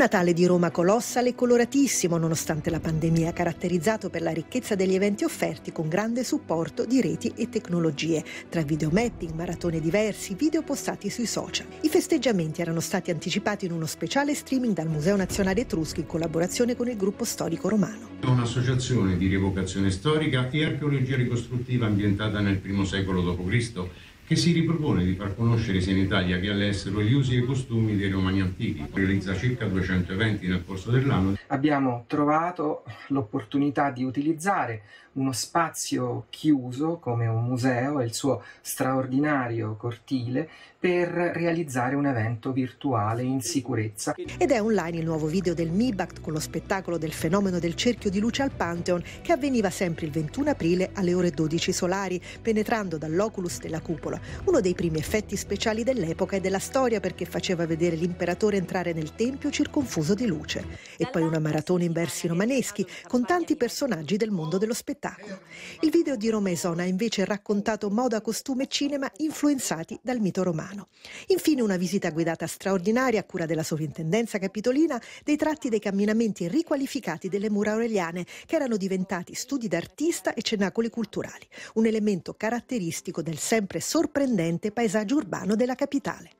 Natale di Roma colossale e coloratissimo nonostante la pandemia, caratterizzato per la ricchezza degli eventi offerti con grande supporto di reti e tecnologie, tra videomapping, maratone diversi, video postati sui social. I festeggiamenti erano stati anticipati in uno speciale streaming dal Museo Nazionale Etrusco in collaborazione con il gruppo storico romano. Un'associazione di rievocazione storica e archeologia ricostruttiva ambientata nel I secolo d.C che si ripropone di far conoscere sia in Italia che all'estero gli usi e i costumi dei romani antichi. Realizza circa 200 eventi nel corso dell'anno. Abbiamo trovato l'opportunità di utilizzare uno spazio chiuso come un museo e il suo straordinario cortile per realizzare un evento virtuale in sicurezza. Ed è online il nuovo video del MIBACT con lo spettacolo del fenomeno del cerchio di luce al Pantheon che avveniva sempre il 21 aprile alle ore 12 solari, penetrando dall'oculus della cupola uno dei primi effetti speciali dell'epoca e della storia perché faceva vedere l'imperatore entrare nel tempio circonfuso di luce. E poi una maratona in versi romaneschi con tanti personaggi del mondo dello spettacolo. Il video di Romaison ha invece raccontato moda, costume e cinema influenzati dal mito romano. Infine una visita guidata straordinaria a cura della sovrintendenza capitolina dei tratti dei camminamenti riqualificati delle mura aureliane che erano diventati studi d'artista e cenacoli culturali, un elemento caratteristico del sempre sorprendente paesaggio urbano della capitale.